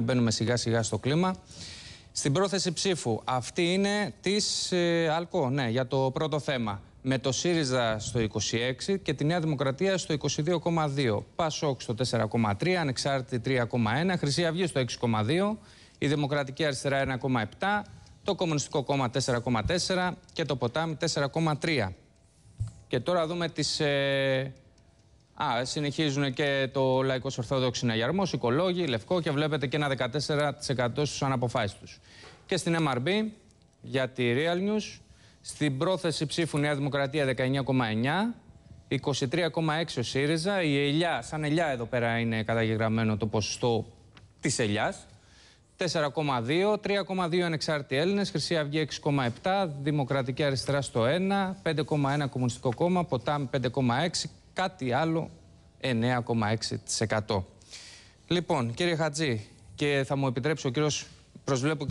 μπαίνουμε σιγά σιγά στο κλίμα. Στην πρόθεση ψήφου, αυτή είναι της ε, ΑΛΚΟ, ναι, για το πρώτο θέμα. Με το ΣΥΡΙΖΑ στο 26 και τη Νέα Δημοκρατία στο 22,2. Πασόκ στο 4,3, Ανεξάρτητη 3,1, Χρυσή Αυγή στο 6,2, η Δημοκρατική Αριστερά 1,7, το Κομμουνιστικό Κόμμα 4,4 και το Ποτάμι 4,3. Και τώρα δούμε τις... Ε, α, συνεχίζουν και το Λαϊκός Ορθόδοξο Συναγερμός, Οικολόγοι, Λευκό και βλέπετε και ένα 14% στους αναποφάσεις Και στην MRB, για τη Real News, στην πρόθεση ψήφου Νέα Δημοκρατία 19,9, 23,6 ο ΣΥΡΙΖΑ, η ελιά, σαν ελιά εδώ πέρα είναι καταγεγραμμένο το ποσοστό της ελιάς, 4,2, 3,2 ανεξάρτητοι Έλληνες, Χρυσή Αυγή 6,7, Δημοκρατική Αριστερά στο 1, 5,1 Κομμουνιστικό Κόμμα, Ποτάμι 5,6, κάτι άλλο 9,6%. Λοιπόν, κύριε Χατζή, και θα μου επιτρέψει ο κύριος, προσβλέπω